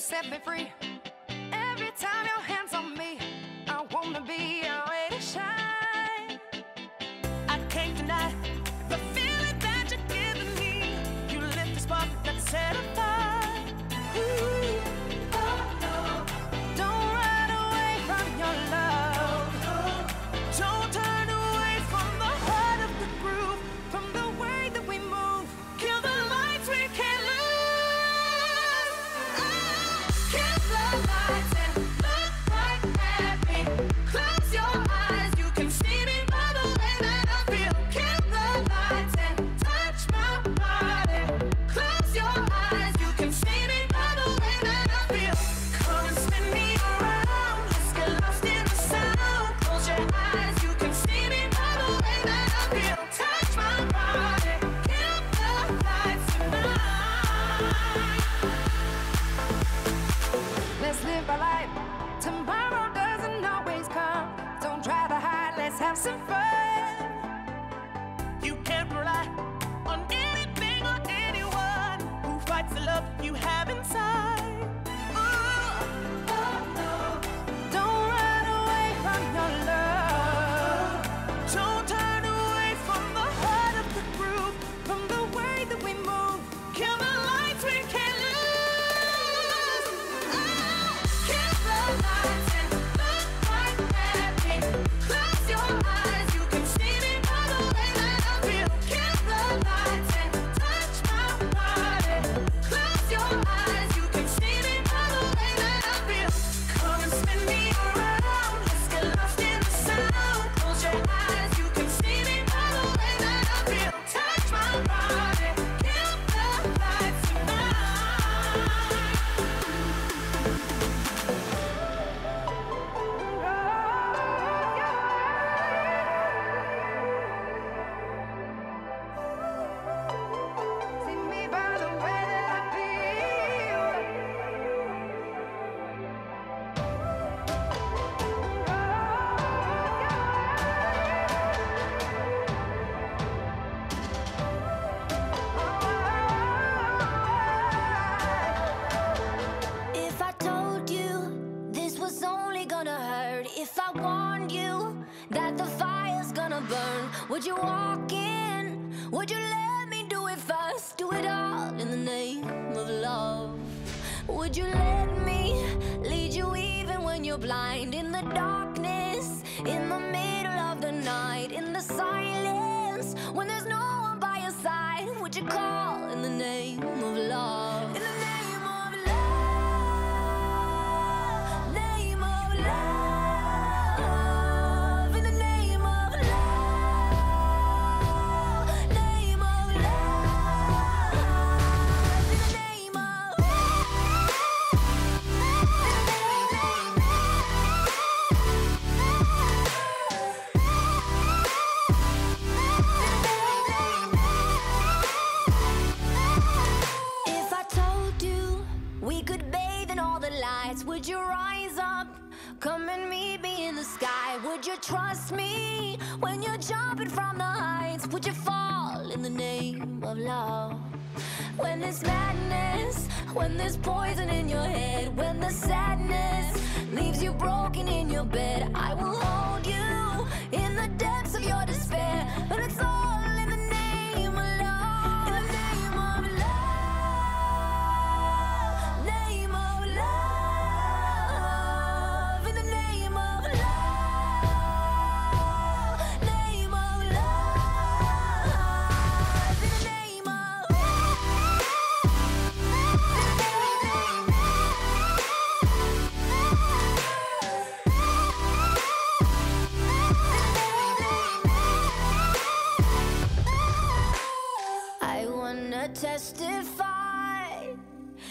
set me free. have some fun. You can't rely on anything or anyone who fights the love you have inside. if I warned you that the fire's gonna burn? Would you walk in? Would you let me do it first? Do it all in the name of love. Would you? could bathe in all the lights, would you rise up? Come and meet me in the sky. Would you trust me when you're jumping from the heights? Would you fall in the name of love? When there's madness, when there's poison in your head, when the sadness leaves you broken in your bed, I will